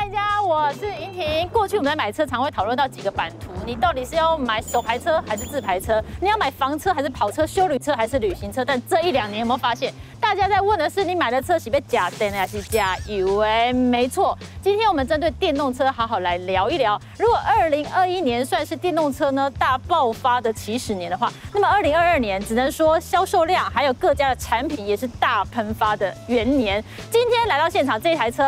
大家，我是莹婷。过去我们在买车常会讨论到几个版图，你到底是要买手排车还是自排车？你要买房车还是跑车、修旅车还是旅行车？但这一两年有没有发现，大家在问的是你买的车是被加电还是加油？哎，没错。今天我们针对电动车好好来聊一聊。如果二零二一年算是电动车呢大爆发的起始年的话，那么二零二二年只能说销售量还有各家的产品也是大喷发的元年。今天来到现场这台车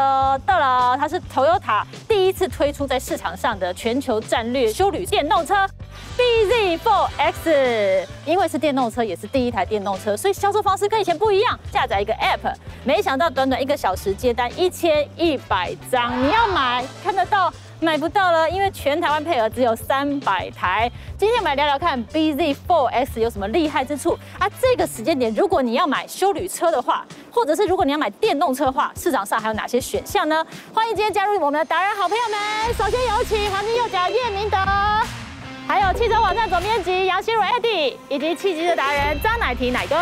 到了，它是 Toyota 第一次推出在市场上的全球战略修旅电动车 BZ4X。因为是电动车，也是第一台电动车，所以销售方式跟以前不一样。下载一个 App，没想到短短一个小时接单一千一百张，你要买看得到。买不到了，因为全台湾配额只有三百台。今天我们来聊聊看 BZ4S 有什么厉害之处啊？这个时间点，如果你要买修旅车的话，或者是如果你要买电动车的话，市场上还有哪些选项呢？欢迎今天加入我们的达人好朋友们。首先有请黄金右脚叶明德，还有汽车网站总编辑杨希如 Eddie，以及汽机的达人张乃婷奶哥。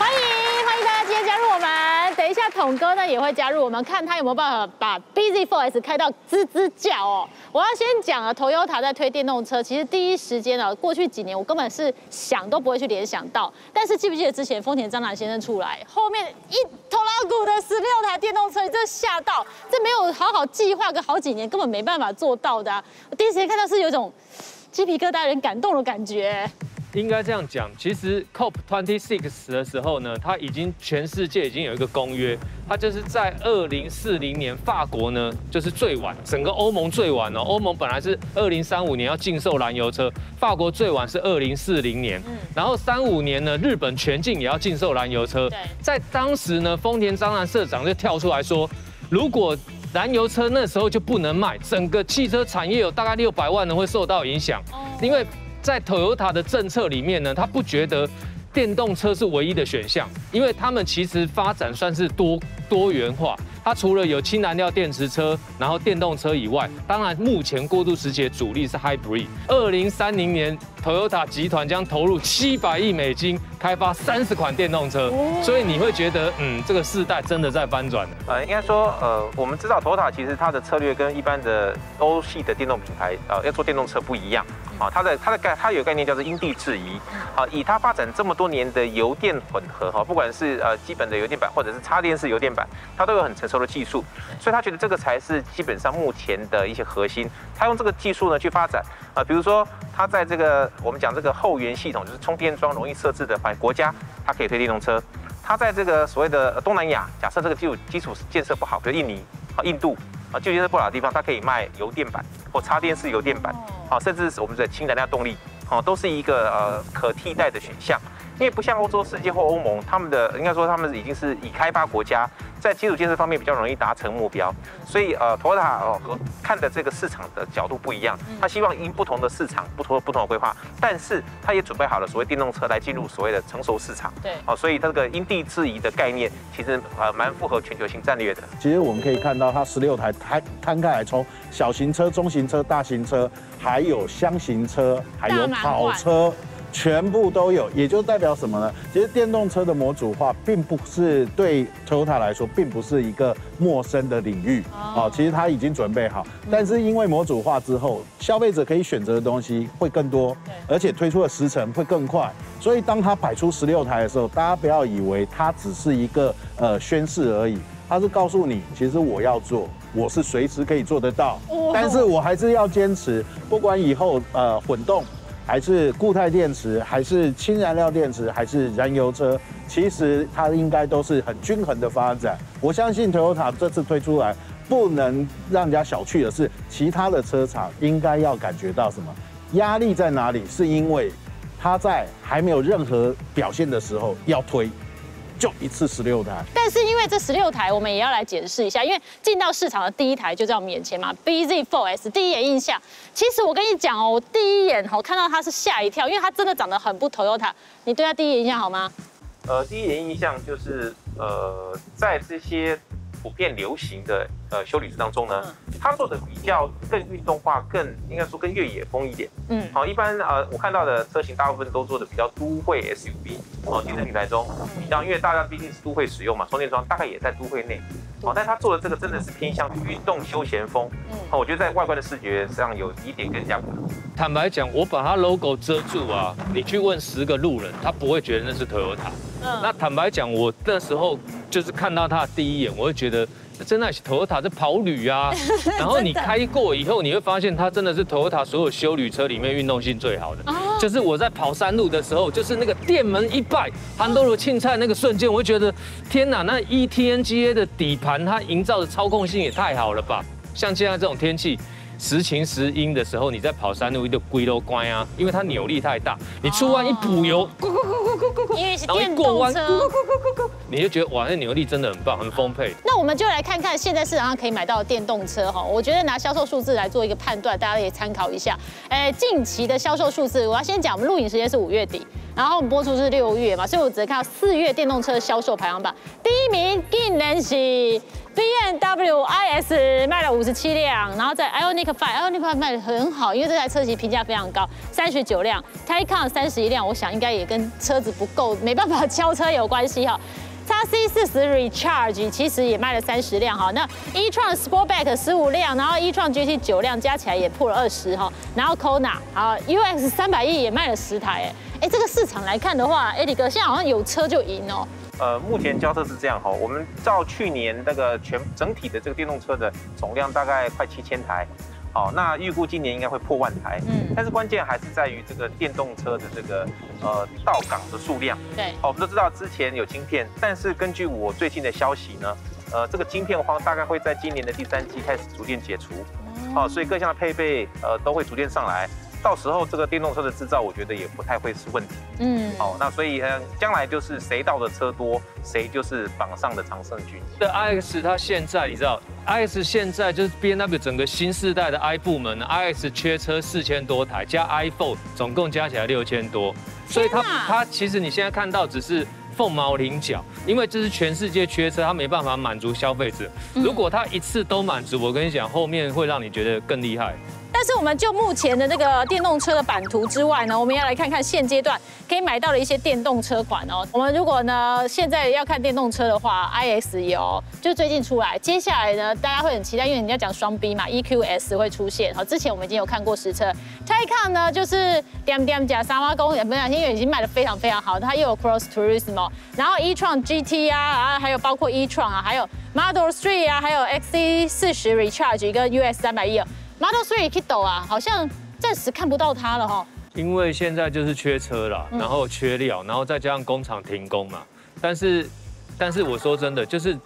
欢迎欢迎大家今天加入我们，等一下统哥呢也会加入我们，看他有没有办法把 BZ4S 开到吱吱叫哦。我要先讲啊，Toyota 在推电动车，其实第一时间啊，过去几年我根本是想都不会去联想到。但是记不记得之前丰田章男先生出来，后面一头拉骨的十六台电动车，这吓到，这没有好好计划个好几年，根本没办法做到的。我第一时间看到是有种鸡皮疙瘩、人感动的感觉。应该这样讲，其实 COP twenty six 的时候呢，它已经全世界已经有一个公约，它就是在二零四零年，法国呢就是最晚，整个欧盟最晚哦。欧盟本来是二零三五年要禁售燃油车，法国最晚是二零四零年，嗯，然后三五年呢，日本全境也要禁售燃油车。在当时呢，丰田章男社长就跳出来说，如果燃油车那时候就不能卖，整个汽车产业有大概六百万人会受到影响，因为。在 Toyota 的政策里面呢，他不觉得电动车是唯一的选项，因为他们其实发展算是多多元化。它除了有氢燃料电池车，然后电动车以外，当然目前过渡时节主力是 Hybrid。二零三零年，Toyota 集团将投入七百亿美金开发三十款电动车，所以你会觉得，嗯，这个世代真的在翻转。呃，应该说，呃，我们知道 Toyota 其实它的策略跟一般的欧系的电动品牌，呃，要做电动车不一样。啊，它的它的概它有概念叫做因地制宜。好，以它发展这么多年的油电混合，哈，不管是呃基本的油电板或者是插电式油电板，它都有很成熟的技术，所以他觉得这个才是基本上目前的一些核心。他用这个技术呢去发展啊，比如说它在这个我们讲这个后援系统，就是充电桩容易设置的反国家，它可以推电动车。它在这个所谓的东南亚，假设这个基础基础建设不好，比如印尼啊、印度啊，基础建设不好的地方，它可以卖油电板或插电式油电板。好，甚至是我们的氢燃料动力，好，都是一个呃可替代的选项。因为不像欧洲世界或欧盟，他们的应该说他们已经是已开发国家，在基础建设方面比较容易达成目标。所以呃，托塔哦和看的这个市场的角度不一样，他希望因不同的市场不同不同的规划，但是他也准备好了所谓电动车来进入所谓的成熟市场。对，哦，所以这个因地制宜的概念其实呃蛮符合全球性战略的。其实我们可以看到，它十六台摊摊开来，从小型车、中型车、大型车。还有箱型车，还有跑车，全部都有，也就代表什么呢？其实电动车的模组化，并不是对 Toyota 来说，并不是一个陌生的领域啊。其实它已经准备好，但是因为模组化之后，消费者可以选择的东西会更多，而且推出的时程会更快。所以当它摆出十六台的时候，大家不要以为它只是一个呃宣示而已，它是告诉你，其实我要做。我是随时可以做得到，但是我还是要坚持，不管以后呃混动，还是固态电池，还是氢燃料电池，还是燃油车，其实它应该都是很均衡的发展。我相信 Toyota 这次推出来，不能让人家小觑的是，其他的车厂应该要感觉到什么压力在哪里？是因为它在还没有任何表现的时候要推。就一次十六台，但是因为这十六台，我们也要来解释一下，因为进到市场的第一台就在我们眼前嘛，BZ4S，第一眼印象，其实我跟你讲哦，我第一眼哦看到它是吓一跳，因为它真的长得很不 Toyota，你对它第一眼印象好吗？呃，第一眼印象就是呃，在这些普遍流行的呃修理师当中呢，他做的比较更运动化，更应该说更越野风一点。嗯，好，一般呃我看到的车型大部分都做的比较都会 SUV 哦，竞争品牌中比较，因为大家毕竟是都会使用嘛，充电桩大概也在都会内。哦，但他做的这个真的是偏向运动休闲风。嗯，哦，我觉得在外观的视觉上有一点更加不同。坦白讲，我把它 logo 遮住啊，你去问十个路人，他不会觉得那是 Toyota。嗯，那坦白讲，我那时候就是看到它的第一眼，我会觉得。真的是 Toyota 是跑旅啊，然后你开过以后，你会发现它真的是 Toyota 所有修旅车里面运动性最好的。就是我在跑山路的时候，就是那个电门一拜，韩多罗庆菜那个瞬间，我会觉得天哪，那 ETNGA 的底盘它营造的操控性也太好了吧？像现在这种天气。时晴时阴的时候，你在跑山路，一个龟都乖啊，因为它扭力太大。你出弯一补油，因为是电动车，你就觉得哇，那扭力真的很棒，很丰沛。那我们就来看看现在市场上可以买到的电动车哈，我觉得拿销售数字来做一个判断，大家也参考一下。哎，近期的销售数字，我要先讲，我们录影时间是五月底，然后我们播出是六月嘛，所以我只能看到四月电动车销售排行榜，第一名竟然是。B M W I S 卖了五十七辆，然后在 Ioniq Five，Ioniq Five 卖的很好，因为这台车型评价非常高，三十九辆，Taycan 三十一辆，我想应该也跟车子不够，没办法 交车有关系哈。叉 C 四十 Recharge 其实也卖了三十辆哈，那依创 Sportback 十五辆，然后依创 GT 九辆，加起来也破了二十哈，然后 Kona 好 U X 三百亿也卖了十台哎，哎这个市场来看的话，哎李哥现在好像有车就赢哦。呃，目前交车是这样哈，我们照去年那个全整体的这个电动车的总量大概快七千台，好，那预估今年应该会破万台，嗯，但是关键还是在于这个电动车的这个呃到港的数量，对，好，我们都知道之前有晶片，但是根据我最近的消息呢，呃，这个晶片荒大概会在今年的第三季开始逐渐解除，好，所以各项的配备呃都会逐渐上来。到时候这个电动车的制造，我觉得也不太会是问题。嗯，好，那所以呢，将来就是谁到的车多，谁就是榜上的常胜军。这 iX 它现在你知道，iX 现在就是 B N W 整个新世代的 i 部门，iX 缺车四千多台，加 iPhone 总共加起来六千多，所以它它其实你现在看到只是凤毛麟角，因为这是全世界缺车，它没办法满足消费者。如果它一次都满足，我跟你讲，后面会让你觉得更厉害。但是我们就目前的这个电动车的版图之外呢，我们要来看看现阶段可以买到的一些电动车款哦。我们如果呢现在要看电动车的话，iX 有，就最近出来。接下来呢，大家会很期待，因为人家讲双 B 嘛，EQS 会出现。好，之前我们已经有看过实车。Taycan 呢，就是点点加三万公里，没有，因为已经卖的非常非常好。它又有 Cross Turismo，然后 e-tron GT 啊，啊，还有包括 e-tron 啊，还有 Model three 啊，还有 XC 四十 Recharge 一个 US 三百一。Model 3 Kiddo 啊，好像暂时看不到它了哈。因为现在就是缺车了，然后缺料，然后再加上工厂停工嘛。但是，但是我说真的，就是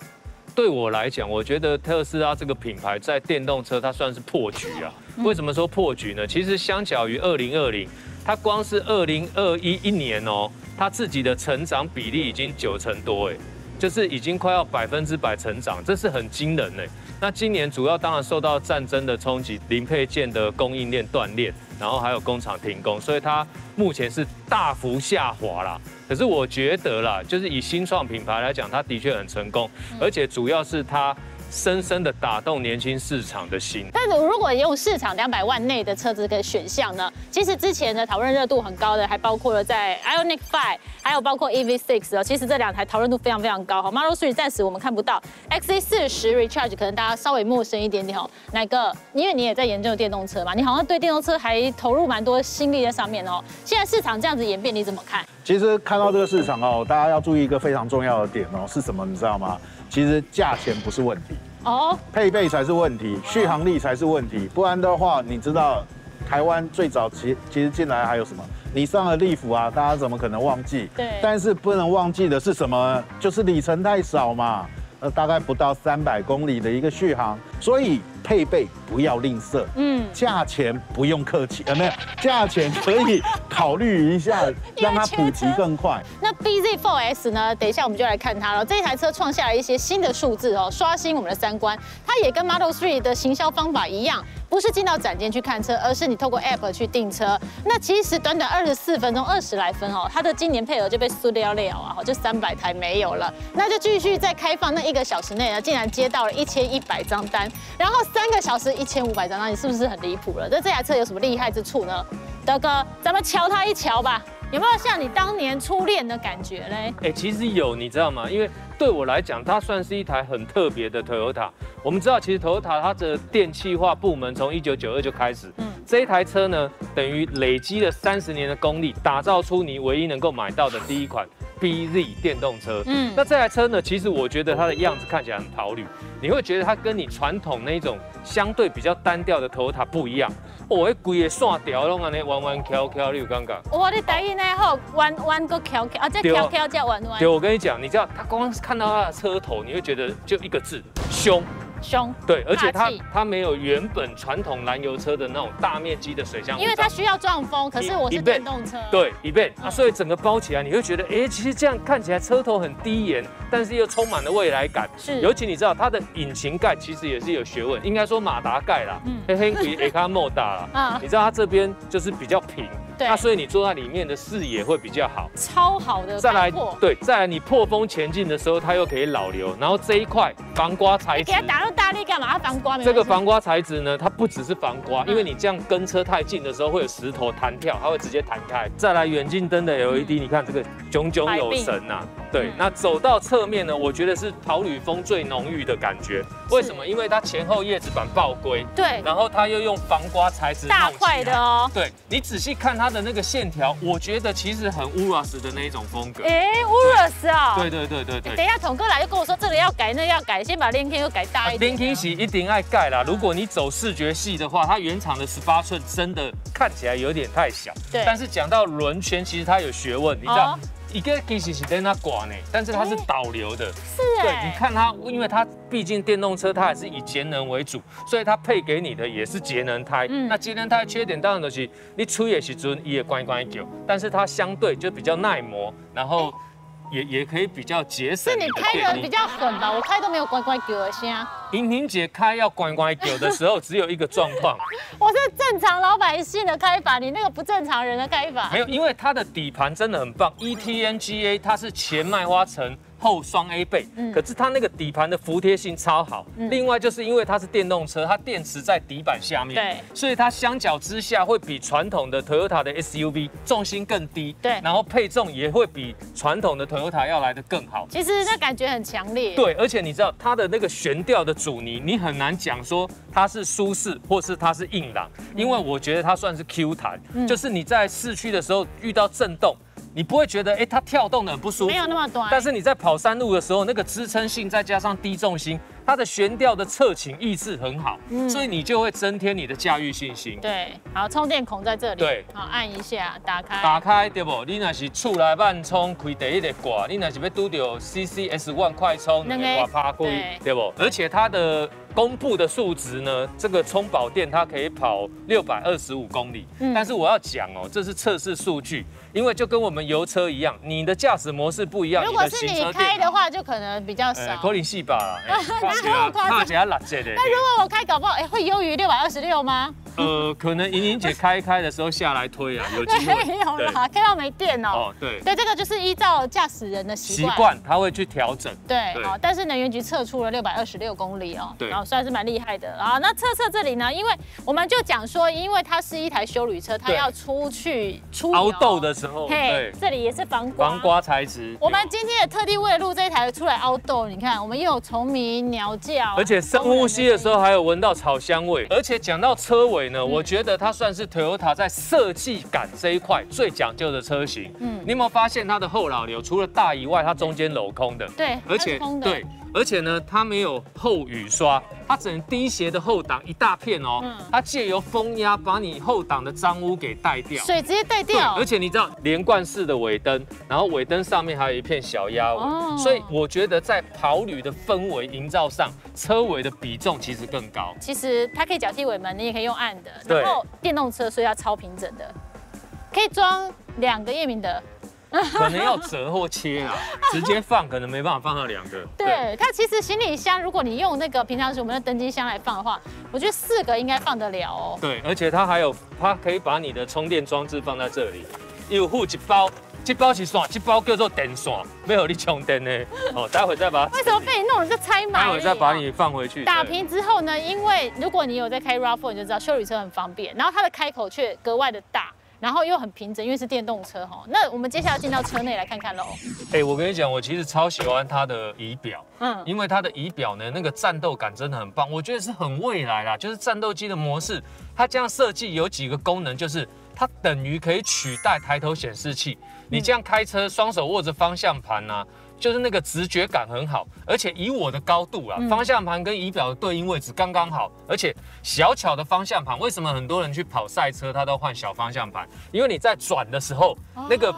对我来讲，我觉得特斯拉这个品牌在电动车它算是破局啊。为什么说破局呢？其实相较于二零二零，它光是二零二一一年哦，它自己的成长比例已经九成多哎，就是已经快要百分之百成长，这是很惊人哎。那今年主要当然受到战争的冲击，零配件的供应链断裂，然后还有工厂停工，所以它目前是大幅下滑啦。可是我觉得啦，就是以新创品牌来讲，它的确很成功，而且主要是它。深深的打动年轻市场的心。但是如果用市场两百万内的车子的选项呢？其实之前的讨论热度很高的，还包括了在 Ionic Five，还有包括 EV6 哦。其实这两台讨论度非常非常高哈。Model 3暂时我们看不到，XC 四十 Recharge 可能大家稍微陌生一点点哦。哪个？因为你也在研究电动车嘛，你好像对电动车还投入蛮多心力在上面哦。现在市场这样子演变，你怎么看？其实看到这个市场哦，大家要注意一个非常重要的点哦，是什么？你知道吗？其实价钱不是问题哦，配备才是问题，续航力才是问题。不然的话，你知道台湾最早其其实进来还有什么？你上了利福啊，大家怎么可能忘记？对。但是不能忘记的是什么？就是里程太少嘛，呃，大概不到三百公里的一个续航。所以配备不要吝啬，嗯，价钱不用客气，呃，没有，价钱可以考虑一下，让它普及更快。那 BZ4S 呢？等一下我们就来看它了。这台车创下了一些新的数字哦，刷新我们的三观。它也跟 Model 3的行销方法一样，不是进到展间去看车，而是你透过 App 去订车。那其实短短二十四分钟，二十来分哦，它的今年配额就被塑料了啊，就三百台没有了。那就继续在开放那一个小时内呢，竟然接到了一千一百张单，然后三个小时一千五百张单，你是不是很离谱了？那这台车有什么厉害之处呢？德哥，咱们瞧它一瞧吧。有没有像你当年初恋的感觉嘞？哎，其实有，你知道吗？因为对我来讲，它算是一台很特别的 Toyota。我们知道，其实 Toyota 它的电气化部门从一九九二就开始。嗯，这一台车呢，等于累积了三十年的功力，打造出你唯一能够买到的第一款 BZ 电动车。嗯，那这台车呢，其实我觉得它的样子看起来很陶旅，你会觉得它跟你传统那种相对比较单调的 Toyota 不一样。哦，迄规个线条拢安尼弯弯翘翘，你有感觉？哇，你台语呢好弯弯个翘翘，啊，这翘翘叫弯弯。对，我跟你讲，你知道，他光是看到他的车头，你会觉得就一个字，凶。凶对，而且它它没有原本传统燃油车的那种大面积的水箱，因为它需要撞风，可是我是电动车，对，一倍啊，所以整个包起来，你会觉得，哎，其实这样看起来车头很低廉，但是又充满了未来感。是，尤其你知道它的引擎盖其实也是有学问，应该说马达盖啦，嗯，黑黑比 A 卡莫大啦，啊，你知道它这边就是比较平。那所以你坐在里面的视野会比较好，超好的。再来，对，再来你破风前进的时候，它又可以老流。然后这一块防刮材质，给它打那么大力干嘛？它防刮这个防刮材质呢，它不只是防刮，因为你这样跟车太近的时候会有石头弹跳，它会直接弹开。再来远近灯的 LED，你看这个炯炯有神呐。对，那走到侧面呢，我觉得是桃旅风最浓郁的感觉。为什么？因为它前后叶子板爆龟，对，然后它又用防刮材质大块的哦。对你仔细看它的那个线条，我觉得其实很乌拉斯的那一种风格。哎，乌拉斯啊！对对对对对。等一下，统哥来就跟我说这个要改，那要改，先把连 K 又改大一点。连 K 系一定爱盖啦。如果你走视觉系的话，它原厂的十八寸真的看起来有点太小。对。但是讲到轮圈，其实它有学问，你知道。一个其实是在那挂呢，但是它是导流的。是对，你看它，因为它毕竟电动车，它还是以节能为主，所以它配给你的也是节能胎。嗯，那节能胎缺点当然就是你吹的时阵也关关久，但是它相对就比较耐磨，然后。也也可以比较节省。是你开的比较狠吧？我开都没有乖乖狗的声。莹婷姐开要乖乖狗的时候，只有一个状况。我是正常老百姓的开法，你那个不正常人的开法。没有，因为它的底盘真的很棒，ETNGA 它是前麦花臣。后双 A 背，可是它那个底盘的服帖性超好。另外就是因为它是电动车，它电池在底板下面，对，所以它相较之下会比传统的 Toyota 的 SUV 重心更低，对，然后配重也会比传统的 Toyota 要来的更好。其实那感觉很强烈。对，而且你知道它的那个悬吊的阻尼，你很难讲说它是舒适或是它是硬朗，因为我觉得它算是 Q 弹，就是你在市区的时候遇到震动。你不会觉得哎，它跳动的很不舒服，没有那么短。但是你在跑山路的时候，那个支撑性再加上低重心，它的悬吊的侧倾抑制很好，所以你就会增添你的驾驭信心。对，好，充电孔在这里。对，好，按一下，打开。打开对不？你那是出来慢充开第一个挂，你那是要拄到 CCS One 快充，你挂趴开对不？而且它的。公布的数值呢？这个充饱电它可以跑六百二十五公里。嗯，但是我要讲哦，这是测试数据，因为就跟我们油车一样，你的驾驶模式不一样。如果是你开的话，就可能比较少。可能细吧。那如果我开，搞不好哎，会优于六百二十六吗？呃，可能莹莹姐开一开的时候下来推啊，有机会。没有啦，开到没电哦。哦，对。对，这个就是依照驾驶人的习惯，习惯他会去调整。对，好，但是能源局测出了六百二十六公里哦。对。算是蛮厉害的啊。那测测这里呢？因为我们就讲说，因为它是一台修旅车，它要出去出凹豆的时候，嘿，这里也是防刮防刮材质。我们今天也特地为了录这一台出来凹豆，你看，我们又有虫鸣、鸟叫，而且深呼吸的时候还有闻到草香味。而且讲到车尾我觉得它算是 Toyota 在设计感这一块最讲究的车型。嗯，你有没有发现它的后扰流除了大以外，它中间镂空的？对，而且对。而且呢，它没有后雨刷，它只能低斜的后挡一大片哦。嗯。它借由风压把你后挡的脏污给带掉，水直接带掉。而且你知道连贯式的尾灯，然后尾灯上面还有一片小鸭尾，所以我觉得在跑旅的氛围营造上，车尾的比重其实更高。其实它可以脚踢尾门，你也可以用按的。然后电动车所以要超平整的，可以装两个夜明的。可能要折或切啊，直接放可能没办法放到两个。对，它其实行李箱，如果你用那个平常时我们的登机箱来放的话，我觉得四个应该放得了哦。对，而且它还有，它可以把你的充电装置放在这里，有附一包，这包是啥？这包叫做电线，没有你充电呢。哦，待会再把。为什么被你弄了个拆满？待会再把你放回去。打平之后呢？因为如果你有在开 RAV4，你就知道修理车很方便，然后它的开口却格外的大。然后又很平整，因为是电动车哈。那我们接下来进到车内来看看喽。哎，我跟你讲，我其实超喜欢它的仪表，嗯，因为它的仪表呢，那个战斗感真的很棒，我觉得是很未来啦。就是战斗机的模式，它这样设计有几个功能，就是它等于可以取代抬头显示器。你这样开车，双手握着方向盘呢。就是那个直觉感很好，而且以我的高度啊，方向盘跟仪表的对应位置刚刚好，而且小巧的方向盘，为什么很多人去跑赛车他都换小方向盘？因为你在转的时候，那个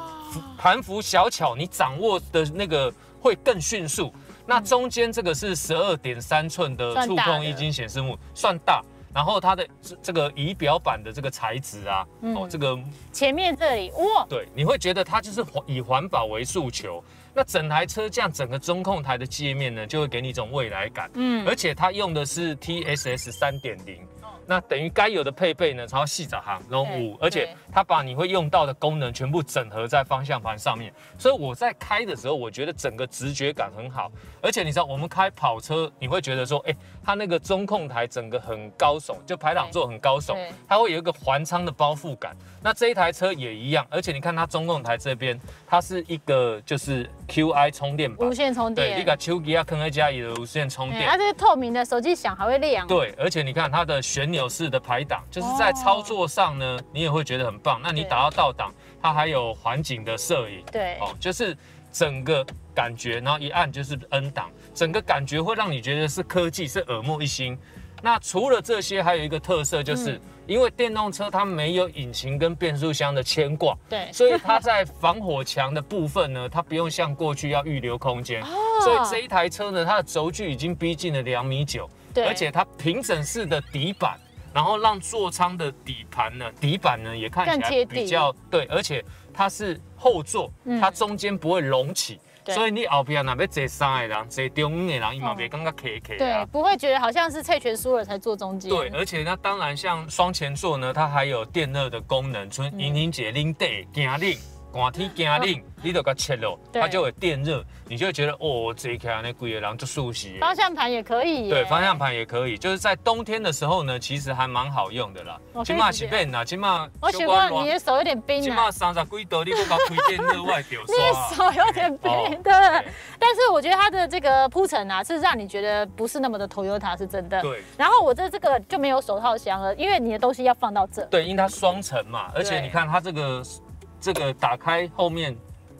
盘幅小巧，你掌握的那个会更迅速。那中间这个是十二点三寸的触控液晶显示幕，算大。然后它的这这个仪表板的这个材质啊，哦，这个前面这里哇，对，你会觉得它就是以环保为诉求。那整台车这样，整个中控台的界面呢，就会给你一种未来感。嗯，而且它用的是 TSS 三点零。那等于该有的配备呢，超细找行，然后五，而且它把你会用到的功能全部整合在方向盘上面，所以我在开的时候，我觉得整个直觉感很好。而且你知道，我们开跑车，你会觉得说，哎，它那个中控台整个很高耸，就排挡座很高耸，它会有一个环舱的包覆感。那这一台车也一样，而且你看它中控台这边，它是一个就是 QI 充电板，无线充电，对，一个丘吉亚坑 A 加也的无线充电，它这是透明的，手机响还会亮。对，而且你看它的旋钮式的排档，就是在操作上呢，你也会觉得很棒。那你打到倒档，它还有环景的摄影，对，哦，就是整个感觉，然后一按就是 N 档，整个感觉会让你觉得是科技，是耳目一新。那除了这些，还有一个特色就是。因为电动车它没有引擎跟变速箱的牵挂，对，所以它在防火墙的部分呢，它不用像过去要预留空间，所以这一台车呢，它的轴距已经逼近了两米九，对，而且它平整式的底板，然后让座舱的底盘呢，底板呢也看起来比较对，而且它是后座，它中间不会隆起。所以你后边那边坐三个人，坐中间的人，伊嘛袂感觉客客、啊对，不会觉得好像是蔡全输了才坐中间。对，而且那当然像双前座呢，它还有电热的功能，从莹莹姐拎带行领。滑梯加令，你都给它切了，它就会电热，你就会觉得哦，这一卡那贵的人就舒适。方向盘也可以，对，方向盘也可以，就是在冬天的时候呢，其实还蛮好用的啦。起码是变啦，起码我喜欢你的手有点冰啊。起码三十几度，你不搞推电热外掉。你手有点冰，对。但是我觉得它的这个铺陈啊，是让你觉得不是那么的 Toyota 是真的。对。然后我这这个就没有手套箱了，因为你的东西要放到这。对，因为它双层嘛，而且你看它这个。这个打开后面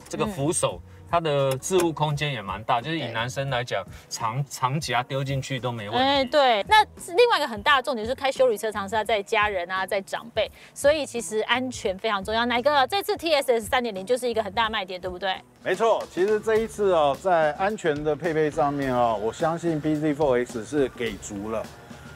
这个扶手，它的置物空间也蛮大，就是以男生来讲，长长夹丢进去都没问题。哎，对。那另外一个很大的重点是开修理车常是要在家人啊，在长辈，所以其实安全非常重要。哪个这次 TSS 三点零就是一个很大卖点，对不对？没错，其实这一次哦，在安全的配备上面哦，我相信 BZ4X 是给足了。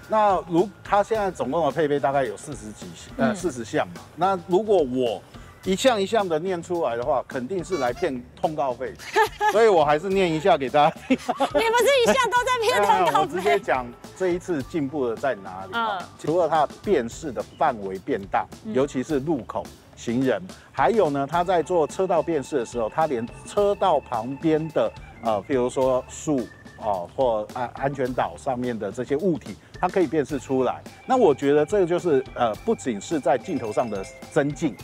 那如它现在总共的配备大概有四十几呃四十项嘛，那如果我一项一项的念出来的话，肯定是来骗通告费，所以我还是念一下给大家听。你们这一项都在骗通告费。我直接讲这一次进步的在哪里？嗯，除了它辨识的范围变大，尤其是路口、行人，还有呢，它在做车道辨识的时候，它连车道旁边的呃，比如说树啊，或安安全岛上面的这些物体，它可以辨识出来。那我觉得这个就是呃，不仅是在镜头上的增进。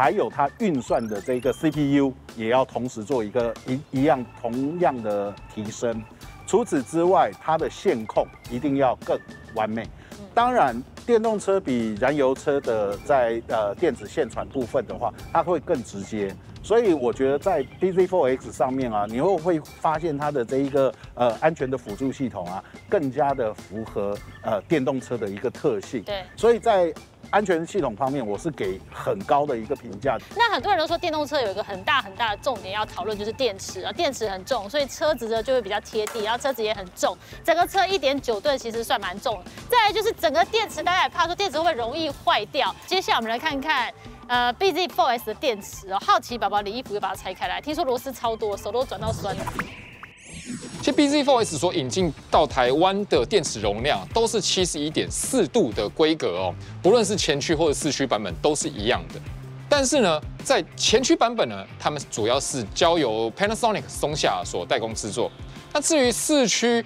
还有它运算的这个 CPU 也要同时做一个一一样同样的提升。除此之外，它的线控一定要更完美。当然。电动车比燃油车的在呃电子线传部分的话，它会更直接。所以我觉得在 BZ4X 上面啊，你会会发现它的这一个呃安全的辅助系统啊，更加的符合呃电动车的一个特性。对，所以在安全系统方面，我是给很高的一个评价。那很多人都说电动车有一个很大很大的重点要讨论，就是电池啊，电池很重，所以车子呢就会比较贴地，然后车子也很重，整个车一点九吨其实算蛮重。再来就是整个电池，大家也怕说电池会不会容易坏掉。接下来我们来看看。呃，BZ4S 的电池哦，好奇宝宝李衣服又把它拆开来，听说螺丝超多，手都转到酸了。其实 BZ4S 所引进到台湾的电池容量都是七十一点四度的规格哦，不论是前驱或者四驱版本都是一样的。但是呢，在前驱版本呢，他们主要是交由 Panasonic 松下所代工制作。那至于四驱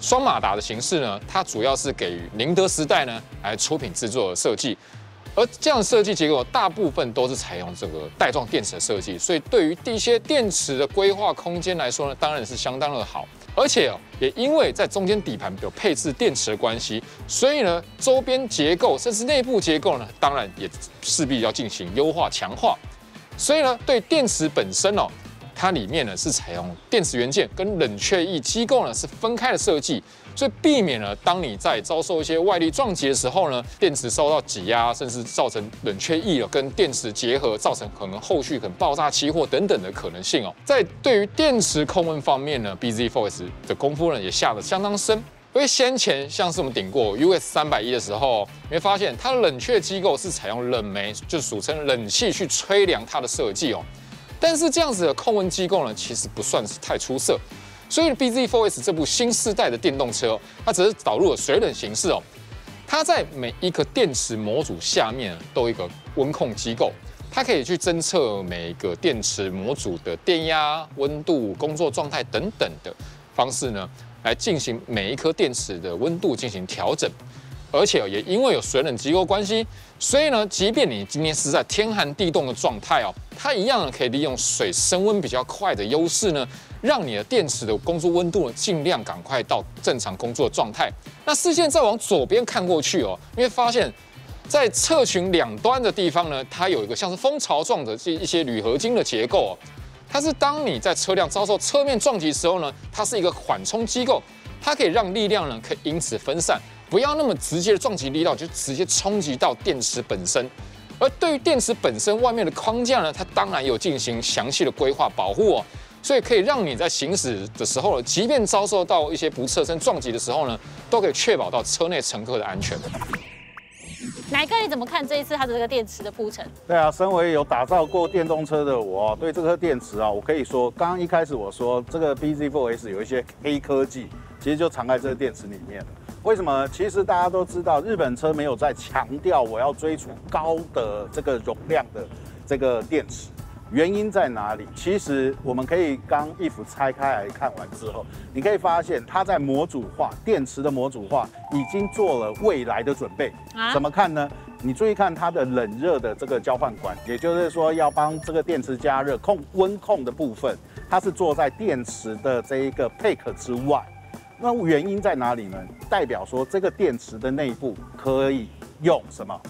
双马达的形式呢，它主要是给宁德时代呢来出品制作的设计。而这样的设计结构大部分都是采用这个带状电池的设计，所以对于一些电池的规划空间来说呢，当然是相当的好。而且哦，也因为在中间底盘有配置电池的关系，所以呢，周边结构甚至内部结构呢，当然也势必要进行优化强化。所以呢，对电池本身哦。它里面呢是采用电池元件跟冷却液机构呢是分开的设计，所以避免了当你在遭受一些外力撞击的时候呢，电池受到挤压，甚至造成冷却液了跟电池结合，造成可能后续可能爆炸起火等等的可能性哦。在对于电池控温方面呢，BZ4S 的功夫呢也下得相当深，因为先前像是我们顶过 US 三百一的时候，你会发现它的冷却机构是采用冷媒，就俗称冷气去吹凉它的设计哦。但是这样子的控温机构呢，其实不算是太出色，所以 BZ4S 这部新世代的电动车，它只是导入了水冷形式哦。它在每一个电池模组下面都有一个温控机构，它可以去侦测每一个电池模组的电压、温度、工作状态等等的方式呢，来进行每一颗电池的温度进行调整。而且也因为有水冷机构关系，所以呢，即便你今天是在天寒地冻的状态哦，它一样可以利用水升温比较快的优势呢，让你的电池的工作温度呢尽量赶快到正常工作状态。那视线再往左边看过去哦，你会发现，在侧裙两端的地方呢，它有一个像是蜂巢状的这一些铝合金的结构哦，它是当你在车辆遭受侧面撞击时候呢，它是一个缓冲机构，它可以让力量呢可以因此分散。不要那么直接的撞击力道，就直接冲击到电池本身。而对于电池本身外面的框架呢，它当然有进行详细的规划保护哦，所以可以让你在行驶的时候，即便遭受到一些不测身撞击的时候呢，都可以确保到车内乘客的安全。奶哥，你怎么看这一次它的这个电池的铺陈？对啊，身为有打造过电动车的我，对这颗电池啊，我可以说，刚刚一开始我说这个 BZ4S 有一些黑科技，其实就藏在这个电池里面了。为什么？其实大家都知道，日本车没有在强调我要追逐高的这个容量的这个电池，原因在哪里？其实我们可以刚衣服拆开来看完之后，你可以发现它在模组化电池的模组化已经做了未来的准备。怎么看呢？你注意看它的冷热的这个交换管，也就是说要帮这个电池加热控温控的部分，它是做在电池的这一个 pack 之外。那原因在哪里呢？代表说这个电池的内部可以用什么？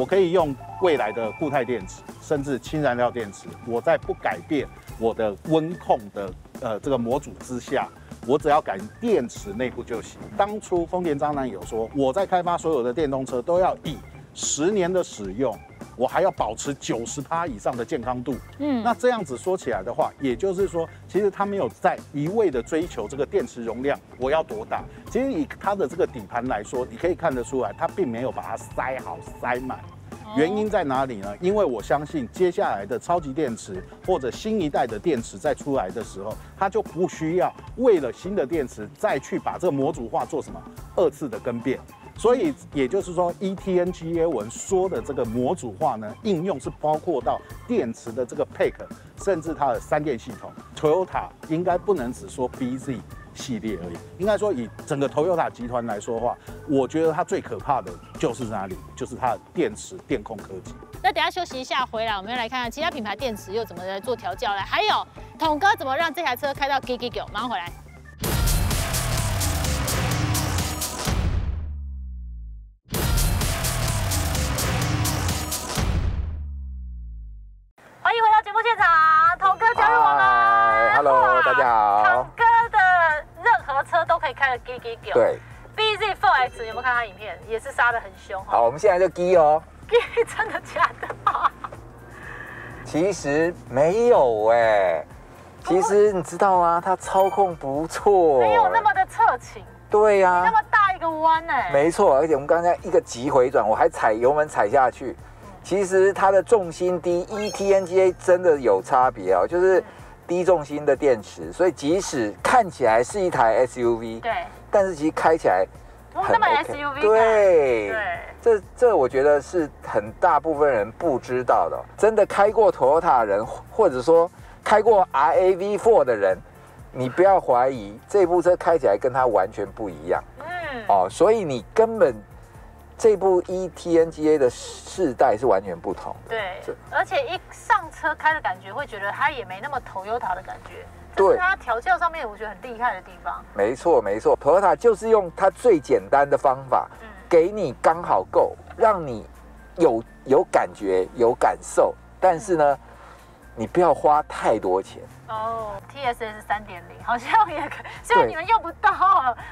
我可以用未来的固态电池，甚至氢燃料电池。我在不改变我的温控的呃这个模组之下，我只要改电池内部就行。当初丰田章男有说，我在开发所有的电动车都要以十年的使用。我还要保持九十趴以上的健康度，嗯，那这样子说起来的话，也就是说，其实它没有在一味的追求这个电池容量，我要多大？其实以它的这个底盘来说，你可以看得出来，它并没有把它塞好塞满。原因在哪里呢？因为我相信接下来的超级电池或者新一代的电池再出来的时候，它就不需要为了新的电池再去把这个模组化做什么二次的更变。所以也就是说，ETNGA 文说的这个模组化呢，应用是包括到电池的这个 pack，甚至它的三电系统。Toyota 应该不能只说 BZ 系列而已，应该说以整个 Toyota 集团来说的话，我觉得它最可怕的就是哪里？就是它的电池电控科技。那等下休息一下回来，我们要来看看其他品牌电池又怎么来做调教嘞？还有统哥怎么让这台车开到 G G G？马上回来。给给给。对，BZ4X 有没有看他影片？也是杀的很凶。好，我们现在就滴哦。真的假的？其实没有哎，其实你知道吗？它操控不错，没有那么的侧倾，对呀、那么大一个弯哎。没错，而且我们刚才一个急回转，我还踩油门踩下去，其实它的重心低，ETNGA 真的有差别哦，就是低重心的电池，所以即使看起来是一台 SUV，对，但是其实开起来很 SUV 对。对。这这我觉得是很大部分人不知道的哦，真的开过 Toyota 的人，或者说开过 RAV4 的人，你不要怀疑这部车开起来跟它完全不一样嗯，哦，所以你根本这部 E ETNGA 的世代是完全不同的。对，而且一上车开的感觉，会觉得它也没那么 Toyota 的感觉。这对它调教上面我觉得很厉害的地方。没错没错，Toyota 就是用它最简单的方法，嗯，给你刚好够，让你有有感觉有感受，但是呢，你不要花太多钱。哦，TSS 三点零好像也可，虽然你们用不到，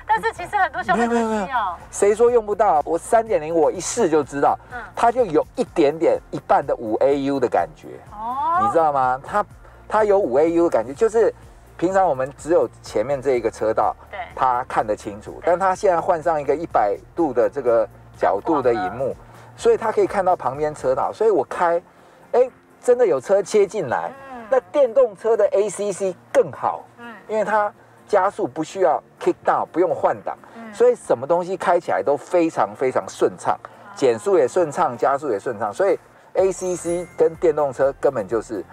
但是其实很多消费者没有没有没有需要。谁说用不到？我三点零我一试就知道，嗯，它就有一点点一半的五 AU 的感觉，哦，你知道吗？它它有五 AU 的感觉，就是平常我们只有前面这一个车道，对，它看得清楚，但它现在换上一个一百度的这个角度的荧幕，所以它可以看到旁边车道，所以我开，哎，真的有车切进来。嗯那电动车的 ACC 更好，嗯。因为它加速不需要 kick down，不用换挡，嗯。所以什么东西开起来都非常非常顺畅，减速也顺畅，加速也顺畅，所以 ACC 跟电动车根本就是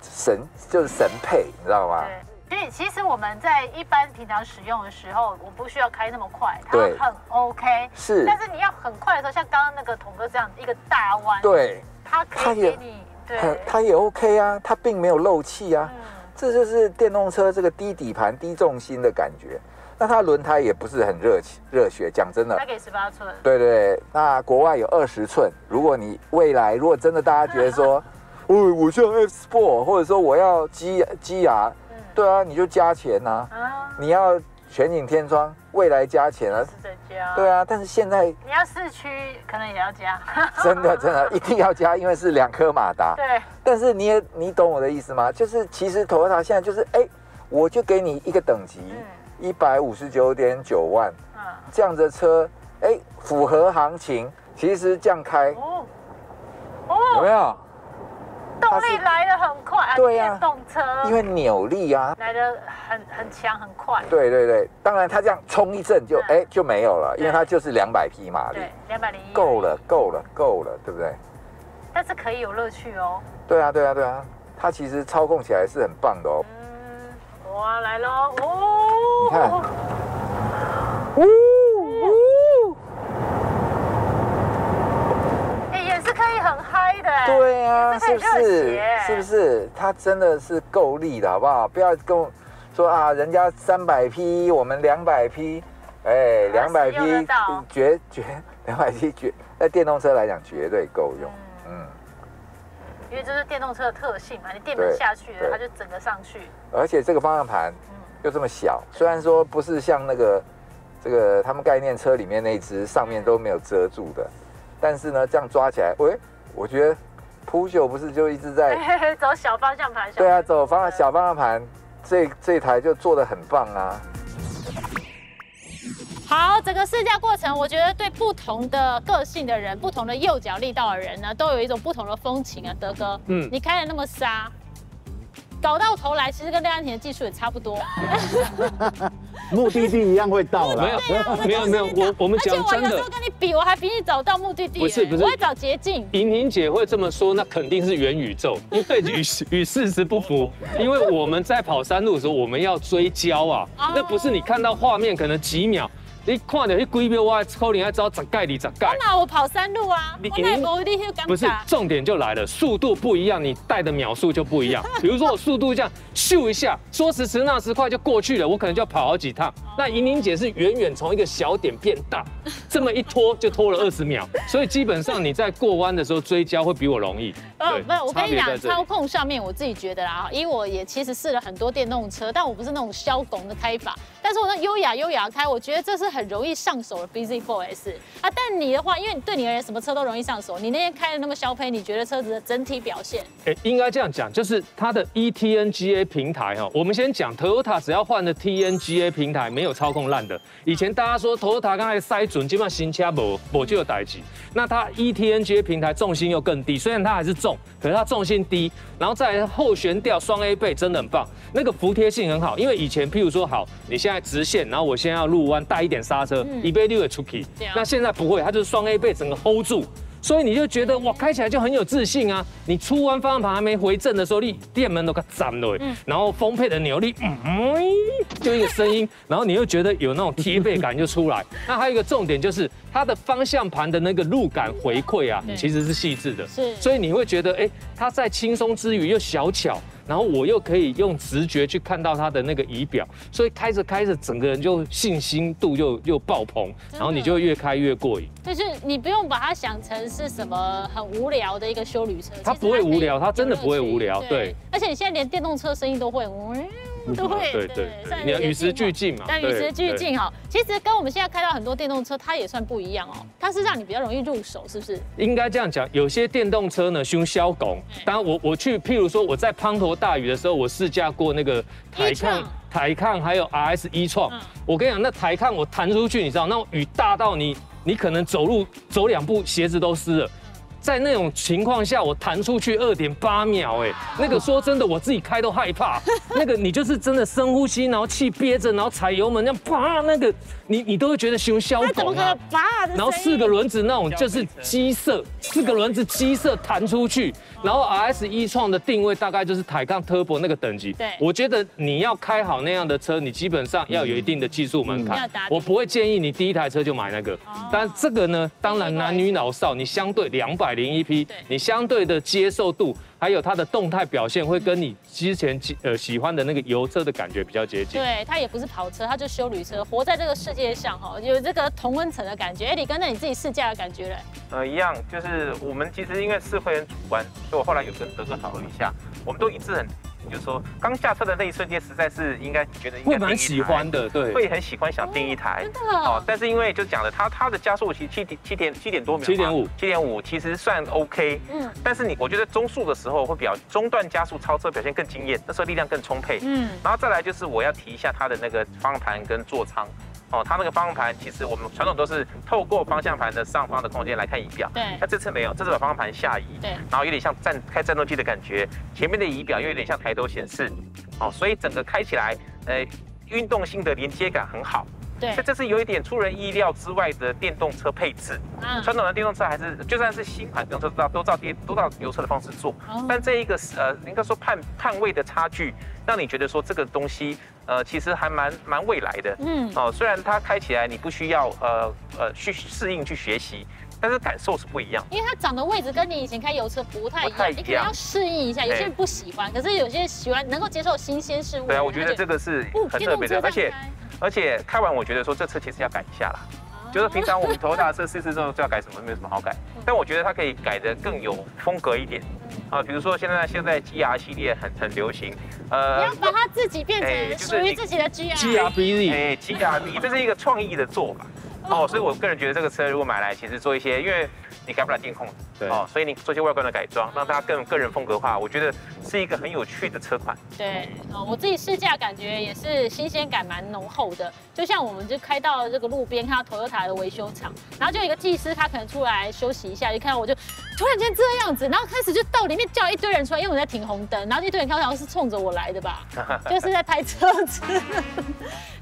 神，就是神配，你知道吗？对，所以其实我们在一般平常使用的时候，我不需要开那么快，它很 OK。是，但是你要很快的时候，像刚刚那个童哥这样一个大弯，，对，它可以给你，对，它它也 OK 啊，它并没有漏气啊，嗯，这就是电动车这个低底盘、低重心的感觉。那它轮胎也不是很热气热血，讲真的它，给十八寸，对对对，那国外有二十寸。如果你未来如果真的大家觉得说，哦，我像 F Sport，或者说我要 G G R，嗯，对啊，你就加钱呐、啊，你要全景天窗，未来加钱啊。是在加，对啊，但是现在你要市区可能也要加，真的真的一定要加，因为是两颗马达。对，但是你也你懂我的意思吗？就是其实 Toyota 现在就是哎，我就给你一个等级，嗯一百五十九点九万嗯，这样的车，哎，符合行情。其实这样开哦，有没哦，有？动力来的很快，啊对呀。电动车。因为扭力啊，来的很很强很快，对对对，当然它这样冲一阵就嗯。哎就没有了，因为它就是两百匹马力。对，，两百零一。够了够了够了，对不对？但是可以有乐趣哦。对啊对啊对啊，它其实操控起来是很棒的哦。嗯，哇，来喽！哦，你看。呜呜，哎，也是可以很嗨的。哎，对啊，是不是？是不是？它真的是够力的，好不好？不要跟我说啊，人家三百匹，我们两百匹，哎，两百匹绝绝 两百匹绝，在电动车来讲绝对够用。嗯，因为这是电动车的特性嘛，你电门下去了，它就整个上去。而且这个方向盘嗯，又这么小，虽然说不是像那个这个他们概念车里面那只上面都没有遮住的，但是呢，这样抓起来，喂，我觉得普秀不是就一直在走小方向盘。对啊，走方小方向盘，这这台就做的很棒啊。好，整个试驾过程，我觉得对不同的个性的人、不同的右脚力道的人呢，都有一种不同的风情啊。德哥，嗯嗯，你开的那么杀，搞到头来，其实跟廖安婷的技术也差不多。目的地一样会到没了。有没有没有，我我们讲真的我有时候，跟你比，我还比你早到目的地。不是不是哎我会找捷径。莹莹姐会这么说，那肯定是元宇宙，因为与与事实不符。因为我们在跑山路的时候，我们要追焦啊哦，那不是你看到画面可能几秒，你看到一规标我可能还知道十盖二十盖我。跑山路啊？你我哪有你去尴不是？重点就来了，速度不一样，你带的秒数就不一样。比如说我速度这样咻一下，说时迟那时快就过去了，我可能就要跑好几趟。那莹莹姐是远远从一个小点变大，这么一拖就拖了二十秒，所以基本上你在过弯的时候追焦会比我容易。呃，对不是，我跟你讲，操控上面我自己觉得啦，因为我也其实试了很多电动车，但我不是那种消拱的开法。但是我那优雅优雅开，我觉得这是很容易上手的 BZ4S 啊。但你的话，因为对你而言什么车都容易上手，你那天开的那么消配，你觉得车子的整体表现？哎，应该这样讲，就是它的 eTNGA 平台哈。我们先讲 Toyota，只要换了 TNGA 平台没有操控烂的。以前大家说 Toyota 刚才塞准，基本上新车无我就有代级。那它 eTNGA 平台重心又更低，虽然它还是重，可是它重心低，然后再后悬吊双 A 背真的很棒，那个服贴性很好。因为以前譬如说好，你现在直线，然后我现在要入弯带一点刹车，一倍六也出皮。那现在不会，它就是双 A 背整个 hold 住。所以你就觉得哇，开起来就很有自信啊！你出完方向盘还没回正的时候，你电门都给斩了，然后丰沛的扭力，嗯，就一个声音，然后你又觉得有那种贴背感就出来。那还有一个重点就是它的方向盘的那个路感回馈啊，其实是细致的，是，所以你会觉得哎，它在轻松之余又小巧。然后我又可以用直觉去看到它的那个仪表，所以开着开着，整个人就信心度又又爆棚，然后你就越开越过瘾。就是你不用把它想成是什么很无聊的一个修旅车，它不会无聊，它真的不会无聊。对，而且你现在连电动车声音都会。都 会对对，你要与时俱进嘛。但与时俱进哈，其实跟我们现在开到很多电动车，它也算不一样哦。它是让你比较容易入手，是不是？应该这样讲，有些电动车呢，凶消拱。当然，我我去，譬如说我在滂沱大雨的时候，我试驾过那个台抗、台抗还有 RS 一创。我跟你讲，那台抗我弹出去，你知道，那雨大到你，你可能走路走两步，鞋子都湿了。在那种情况下，我弹出去二点八秒，哎，那个说真的，我自己开都害怕。那个你就是真的深呼吸，然后气憋着，然后踩油门，那样啪，那个你你都会觉得胸消拱啊。然后四个轮子那种就是鸡色，四个轮子鸡色弹出去，然后 RS 一创的定位大概就是抬杠 Turbo 那个等级。对，我觉得你要开好那样的车，你基本上要有一定的技术门槛。我不会建议你第一台车就买那个。但这个呢，当然男女老少，你相对两百。零一匹，你相对的接受度，还有它的动态表现，会跟你之前呃喜欢的那个油车的感觉比较接近。对，它也不是跑车，它就修旅车，活在这个世界上哈，有这个同温层的感觉。哎，你跟着你自己试驾的感觉嘞？呃，一样，就是我们其实因为是会很主观，所以我后来有跟德哥讨论一下，我们都一致很。就是说，刚下车的那一瞬间，实在是应该觉得应该蛮喜欢的，对，会很喜欢想订一台，真的哦。但是因为就讲了，它它的加速其实七点七点七点多秒，七点五，七点五其实算 OK，嗯。但是你我觉得中速的时候会比较中段加速超车表现更惊艳，那时候力量更充沛，嗯。然后再来就是我要提一下它的那个方向盘跟座舱。哦，它那个方向盘其实我们传统都是透过方向盘的上方的空间来看仪表，对。那这次没有，这次把方向盘下移，对。然后有点像战开战斗机的感觉，前面的仪表又有点像抬头显示，哦，所以整个开起来，呃，运动性的连接感很好。对。所以这是有一点出人意料之外的电动车配置。嗯。传统的电动车还是就算是新款电动车，都照都照电都照油车的方式做，但这一个是呃，应该说判判位的差距，让你觉得说这个东西。呃，其实还蛮蛮未来的，嗯，哦，虽然它开起来你不需要呃呃去适应去学习，但是感受是不一样。因为它长的位置跟你以前开油车不太一样，你可能要适应一下。有些人不喜欢，可是有些人喜欢能够接受新鲜事物。对啊，我觉得这个是很特别的，而且而且开完我觉得说这车其实要改一下啦。就是平常我们头大车试试之后就要改什么，没有什么好改。但我觉得它可以改的更有风格一点啊，比如说现在现在 GR 系列很很流行，呃，你要把它自己变成属于自己的 G R G R B Z，哎，GRB，这是一个创意的做法哦，所以我个人觉得这个车如果买来，其实做一些，因为。你改不了电控，对。哦，所以你做些外观的改装，让它更个人风格化，我觉得是一个很有趣的车款。对，哦，我自己试驾感觉也是新鲜感蛮浓厚的，就像我们就开到这个路边，看到 Toyota 的维修厂，然后就有一个技师他可能出来休息一下，就看到我就突然间这样子，然后开始就到里面叫一堆人出来，因为我在停红灯，然后一堆人看好像是冲着我来的吧，就是在拍车子，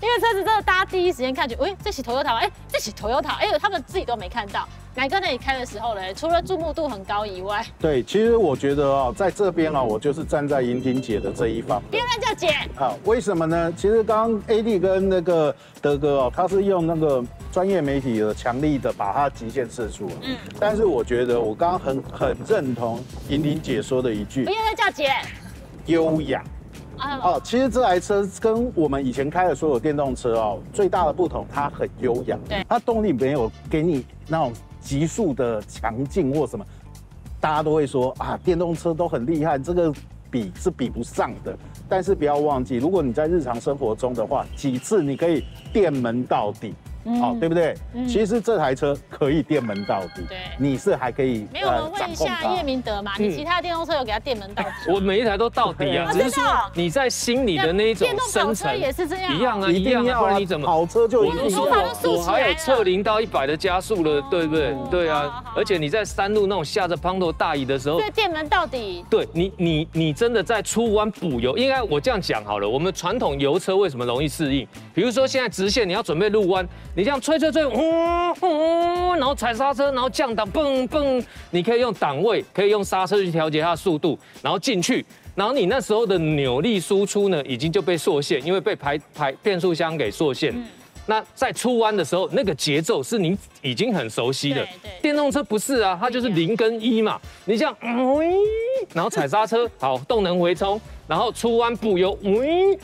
因为车子真的大家第一时间看就，哎，这起 Toyota，哎，这起 Toyota，哎呦，他们自己都没看到。来哥那里开的时候呢，除了注目度很高以外，对，其实我觉得啊，在这边啊，我就是站在银婷姐的这一方。别乱叫姐。好，为什么呢？其实刚刚 AD 跟那个德哥哦，他是用那个专业媒体的强力的把他极限射出。嗯。但是我觉得我刚刚很很认同银婷姐说的一句。别再叫姐。优雅。哦，其实这台车跟我们以前开的所有电动车哦，最大的不同，它很优雅。对。它动力没有给你那种。急速的强劲或什么，大家都会说啊，电动车都很厉害，这个比是比不上的。但是不要忘记，如果你在日常生活中的话，几次你可以电门到底。好，对不对？其实这台车可以电门到底，对，你是还可以。没有，我们问一下叶明德嘛，你其他电动车有给他电门到底？我每一台都到底啊，只是说你在心里的那一种深层也是这样，一样啊，一样啊，不然你怎么跑车就一定要？我还有测零到一百的加速了，对不对？对啊，而且你在山路那种下着滂沱大雨的时候，对，电门到底。对你，你，你真的在出弯补油，应该我这样讲好了。我们传统油车为什么容易适应？比如说现在直线你要准备入弯，你这样吹吹吹。呜呜，然后踩刹车，然后降档，蹦蹦，你可以用档位，可以用刹车去调节它的速度，然后进去，然后你那时候的扭力输出呢，已经就被受限，因为被排排变速箱给受限。那在出弯的时候，那个节奏是你已经很熟悉的。电动车不是啊，它就是零跟一嘛。你这样，然后踩刹车，好，动能回冲，然后出弯补油，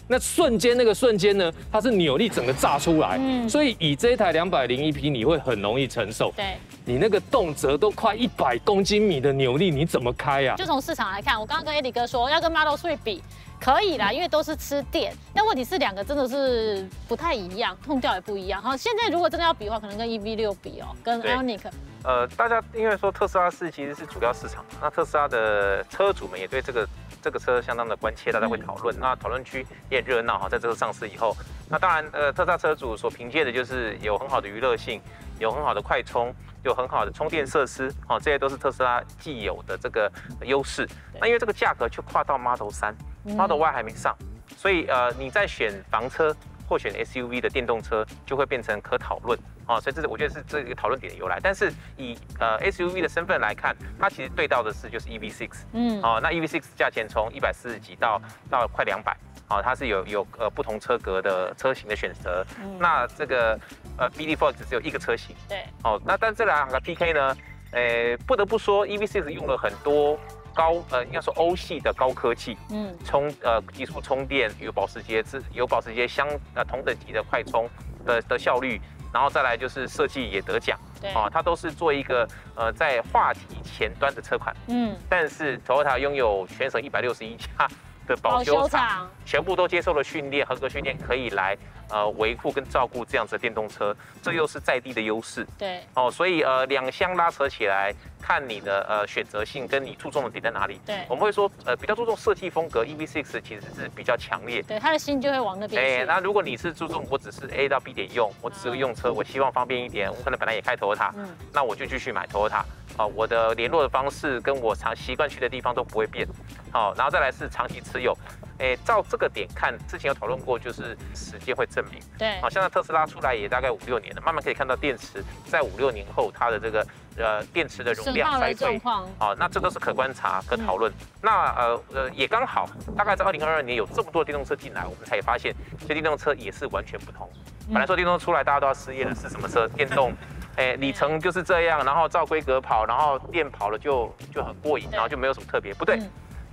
那瞬间那个瞬间呢，它是扭力整个炸出来。嗯。所以以这一台两百零一匹，你会很容易承受。对。你那个动辄都快一百公斤米的扭力，你怎么开呀？就从市场来看，我刚刚跟 Eddie 哥说，要跟 Model Three 比。可以啦，因为都是吃电，但问题是两个真的是不太一样，痛调也不一样。好，现在如果真的要比的话，可能跟 EV 六比哦，跟 Ioniq。呃，大家因为说特斯拉是其实是主要市场，那特斯拉的车主们也对这个这个车相当的关切，大家会讨论。那讨论区也热闹哈，在这个上市以后，那当然呃，特斯拉车主所凭借的就是有很好的娱乐性，有很好的快充。有很好的充电设施，哦，这些都是特斯拉既有的这个优势。那因为这个价格却跨到 Model 三，Model Y 还没上，所以呃，你在选房车或选 SUV 的电动车就会变成可讨论，啊，所以这是我觉得是这个讨论点的由来。但是以呃 SUV 的身份来看，它其实对到的是就是 EV6，嗯，哦，那 EV6 价钱从一百四十几到到快两百。哦，它是有有呃不同车格的车型的选择。嗯那这个呃 b d f o 只有一个车型。对。哦，那但这两个 PK 呢？呃，不得不说，EV6 用了很多高呃，应该说欧系的高科技。嗯。充呃急速充电，有保时捷之有保时捷相呃同等级的快充的的效率，然后再来就是设计也得奖。对。啊，它都是做一个呃在话题前端的车款。嗯。但是 Toyota 拥有全省一百六十一家。的保修厂全部都接受了训练，合格训练可以来呃维护跟照顾这样子的电动车，这又是在地的优势。对，哦，所以呃两相拉扯起来，看你的呃选择性跟你注重的点在哪里。对，我们会说呃比较注重设计风格，EV6 其实是比较强烈。对，他的心就会往那边。哎，那如果你是注重我只是 A 到 B 点用，我只是个用车，我希望方便一点，我可能本来也开 Toyota，嗯，那我就继续买 Toyota。啊，我的联络的方式跟我常习惯去的地方都不会变，好，然后再来是长期持有，哎，照这个点看，之前有讨论过，就是时间会证明，对，好，现在特斯拉出来也大概五六年了，慢慢可以看到电池在五六年后它的这个呃电池的容量衰退，好，那这都是可观察、可讨论。那呃呃也刚好，大概在二零二二年有这么多电动车进来，我们才发现，这电动车也是完全不同。本来说电动车出来大家都要失业了，是什么车？电动。哎，里程就是这样，然后照规格跑，然后电跑了就就很过瘾，然后就没有什么特别。不对，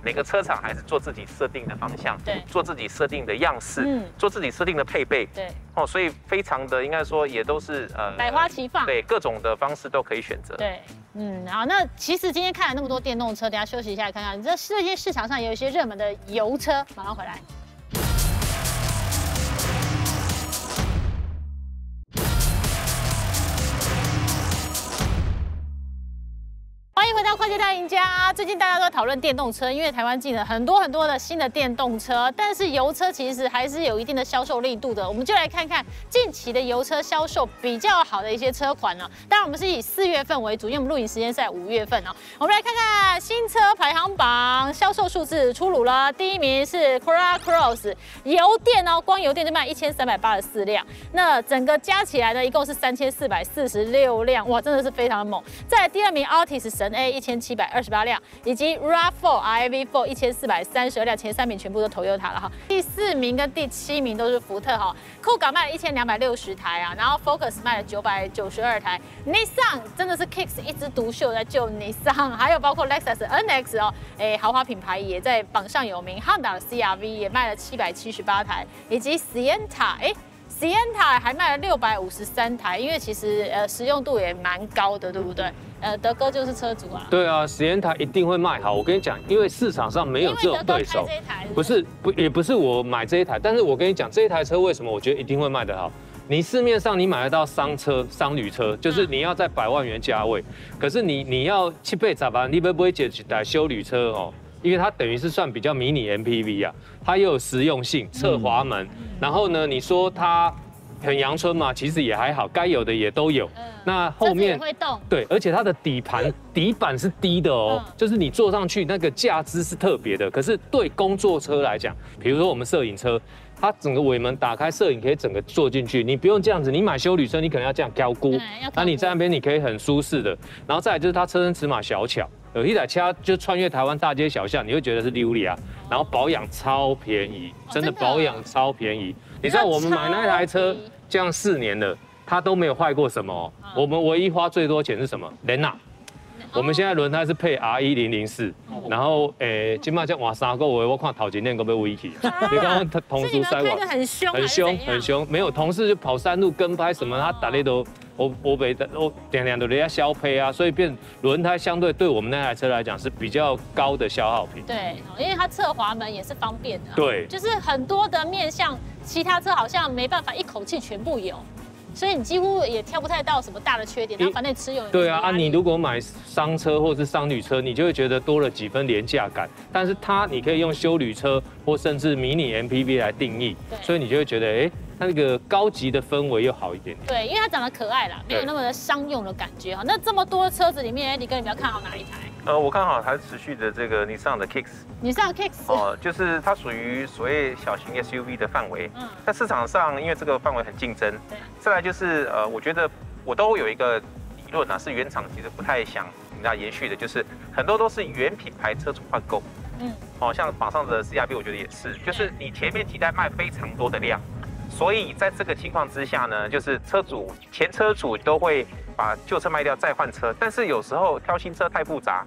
每个车厂还是做自己设定的方向，对，做自己设定的样式，嗯，做自己设定的配备，对，哦，所以非常的应该说也都是呃百花齐放，对，各种的方式都可以选择。对，嗯，好，那其实今天看了那么多电动车，等下休息一下看看，你这世界市场上也有一些热门的油车，马上回来。回到快捷大赢家。最近大家都在讨论电动车，因为台湾进了很多很多的新的电动车，但是油车其实还是有一定的销售力度的。我们就来看看近期的油车销售比较好的一些车款呢。当然，我们是以四月份为主，因为我们录影时间是在五月份哦。我们来看看新车排行榜销售数字出炉了，第一名是 Cora Cross 油电哦，光油电就卖一千三百八十四辆，那整个加起来呢，一共是三千四百四十六辆，哇，真的是非常的猛。在第二名 Altis 神。A 一千七百二十八辆，以及 RAV4 RAV4 一千四百三十二辆，前三名全部都投优塔了哈。第四名跟第七名都是福特哈，酷港卖了一千两百六十台啊，然后 Focus 卖了九百九十二台，Nissan 真的是 Kicks 一枝独秀在救 Nissan，还有包括 Lexus NX 哦，哎豪华品牌也在榜上有名，Honda 的 CRV 也卖了七百七十八台，以及 Sienna 哎 Sienna 还卖了六百五十三台，因为其实呃实用度也蛮高的，对不对？呃，德哥就是车主啊。对啊，实验台一定会卖好。我跟你讲，因为市场上没有这种对手。不是不也不是我买这一台，但是我跟你讲，这一台车为什么我觉得一定会卖得好？你市面上你买得到商车、商旅车，就是你要在百万元价位，可是你你要七倍咋办？你会不会解一台修旅车哦？因为它等于是算比较迷你 MPV 啊，它又有实用性，侧滑门，然后呢，你说它很阳春嘛，其实也还好，该有的也都有。那后面会动，对，而且它的底盘 底板是低的哦，就是你坐上去那个架姿是特别的。可是对工作车来讲，比如说我们摄影车。它整个尾门打开，摄影可以整个坐进去，你不用这样子。你买修旅车，你可能要这样高估。那你在那边你可以很舒适的。然后再来就是它车身尺码小巧，有一台车就穿越台湾大街小巷，你会觉得是溜利啊。然后保养超便宜，真的保养超便宜。你知道我们买那台车这样四年了，它都没有坏过什么。我们唯一花最多钱是什么？雷纳。我们现在轮胎是配 R 一零零四，然后诶，今麦叫换三个位，我看头前天个被危起，你刚刚同事塞我，很凶，很凶，很凶，没有同事就跑山路跟拍什么，他打的都我我被的我点点都人家消配啊，所以变轮胎相对对我们那台车来讲是比较高的消耗品。对，因为它侧滑门也是方便的。对，就是很多的面向，其他车好像没办法一口气全部有。所以你几乎也挑不太到什么大的缺点，然后反正持有对啊啊，你如果买商车或是商旅车，你就会觉得多了几分廉价感。但是它你可以用修旅车或甚至迷你 MPV 来定义，所以你就会觉得哎，它那个高级的氛围又好一点点。对，因为它长得可爱啦，没有那么的商用的感觉哈。那这么多车子里面，你跟你比较看好哪一台？呃，我看好还是持续的这个尼桑的 Kicks，尼桑 Kicks 哦，就是它属于所谓小型 SUV 的范围。嗯，在市场上，因为这个范围很竞争。对。再来就是呃，我觉得我都有一个理论啊，是原厂其实不太想人家延续的，就是很多都是原品牌车主换购。嗯。哦，像榜上的 CRV，我觉得也是，就是你前面几代卖非常多的量，所以在这个情况之下呢，就是车主前车主都会。把旧车卖掉再换车，但是有时候挑新车太复杂。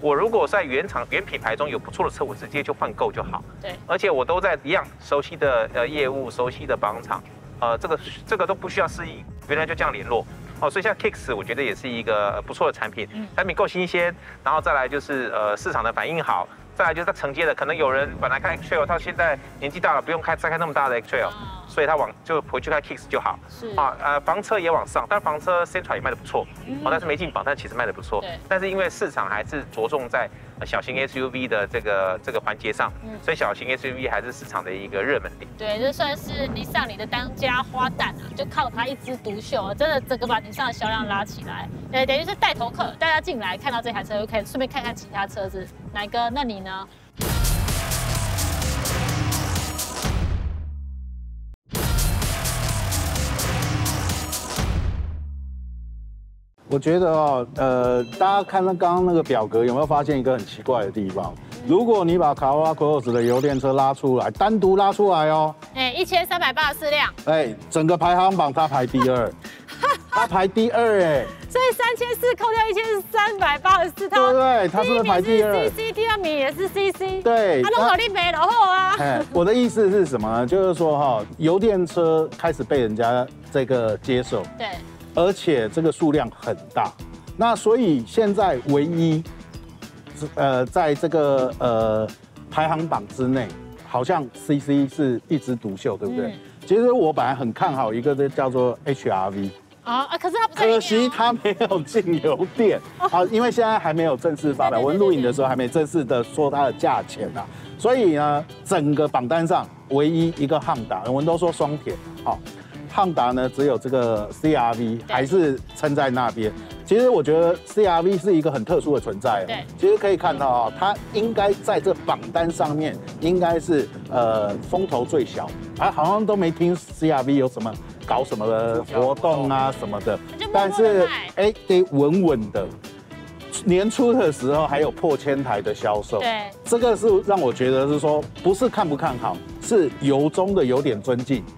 我如果在原厂原品牌中有不错的车，我直接就换购就好。对，而且我都在一样熟悉的呃业务、熟悉的保养厂，呃，这个这个都不需要适应，原来就这样联络。哦，所以像 Kicks，我觉得也是一个不错的产品，产品够新鲜，然后再来就是呃市场的反应好。再来就是它承接的，可能有人本来开 X Trail，他现在年纪大了，不用开再开那么大的 X Trail，所以他往就回去开 Kicks 就好。是啊，呃，房车也往上，但房车 Central 也卖的不错，哦，但是没进榜，但其实卖的不错。对。但是因为市场还是着重在小型 SUV 的这个这个环节上，嗯所以小型 SUV 还是市场的一个热门点。对，这算是尼桑里的当家花旦啊，就靠它一枝独秀，真的整个把尼桑的销量拉起来。对，等于是带头客，大家进来看到这台车，就可以顺便看看其他车子。哪个？那你呢？我觉得哦，呃，大家看到刚刚那个表格，有没有发现一个很奇怪的地方？如果你把卡罗拉 Cross 的油电车拉出来，单独拉出来哦，哎，一千三百八十四辆，哎，整个排行榜它排第二，它排第二，哎，所以三千四扣掉一千三百八十四，对不对？它是排第二，CC 第二名也是 CC，对，他都考虑没然后啊。哎，我的意思是什么呢？就是说哈，油电车开始被人家这个接受，对。而且这个数量很大，那所以现在唯一，呃，在这个呃排行榜之内，好像 CC 是一枝独秀，对不对？其实我本来很看好一个，这叫做 HRV 啊啊，可是它可惜他没有进油电 啊，因为现在还没有正式发表，我们录影的时候还没正式的说它的价钱啊，所以呢，整个榜单上唯一一个汉达，我们都说双铁，好。汉达呢，只有这个 CRV 还是撑在那边。其实我觉得 CRV 是一个很特殊的存在。对，其实可以看到啊，它应该在这榜单上面应该是呃风头最小，啊好像都没听 CRV 有什么搞什么的活动啊什么的。但是哎，得稳稳的。年初的时候还有破千台的销售。对，这个是让我觉得是说，不是看不看好，是由衷的有点尊敬。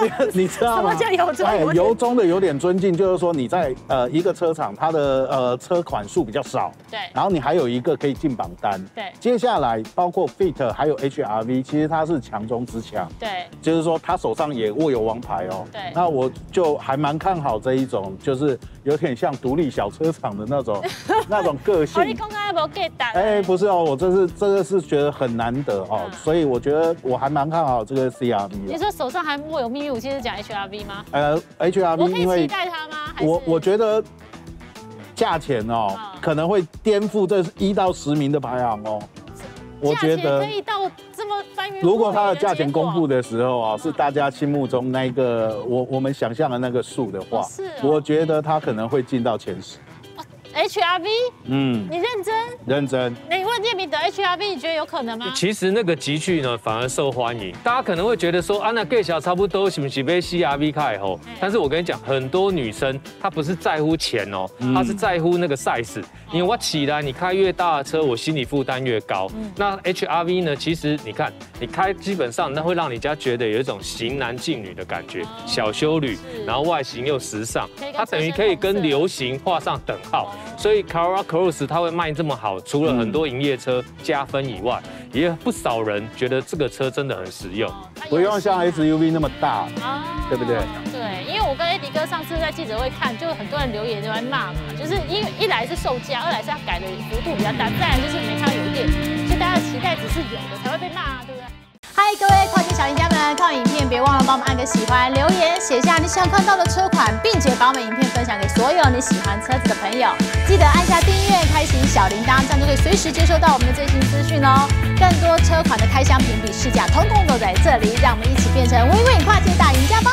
你知道吗？什么叫由衷哎由衷的有点尊敬，就是说你在呃一个车厂，它的呃车款数比较少，对然后你还有一个可以进榜单。对接下来包括 Fit 还有 HRV，其实它是强中之强，对，就是说他手上也握有王牌哦。对那我就还蛮看好这一种，就是有点像独立小车厂的那种 那种个性哦，。你刚刚有没有 get 到？哎，不是哦，我这是这个是觉得很难得哦，嗯所以我觉得我还蛮看好这个 CRV。你说手上还握有秘密武器是讲 HRV 吗？呃，HRV 可以期待它吗？我我觉得价钱哦嗯，可能会颠覆这一到十名的排行哦。我觉得可以到这么翻云如果它的价钱公布的时候啊，是大家心目中那个我我们想象的那个数的话哦是哦，我觉得它可能会进到前十。HRV，嗯，你认真？认真。你问叶明德 HRV，你觉得有可能吗？其实那个集聚呢，反而受欢迎。大家可能会觉得说，啊，那 gay 小差不多是不是被 CRV 开后？但是我跟你讲，很多女生她不是在乎钱哦，她是在乎那个 size。因为我起来，你开越大的车，我心理负担越高。那 HRV 呢，其实你看，你开基本上那会让你家觉得有一种型男劲女的感觉，小修女，然后外形又时尚它等于可以跟流行画上等号。所以 Carrera Cross 它会卖这么好，除了很多营业车加分以外，也有不少人觉得这个车真的很实用。不用像 SUV 那么大，啊对不对？对，因为我跟 AD 哥上次在记者会看，就很多人留言都在骂嘛，就是因为一来是售价，二来是它改的幅度比较大，再来就是没看到有电，所以大家的期待值是有的，才会被骂啊，对不对？嗨，各位跨界小赢家们，看完影片别忘了帮我们按个喜欢，留言写下你想看到的车款，并且把我们影片分享给所有你喜欢车子的朋友。记得按下订阅，开启小铃铛，这样就可以随时接收到我们的最新资讯哦。更多车款的开箱评比试驾，通通都在这里，让我们一起变成微微跨界大赢家吧！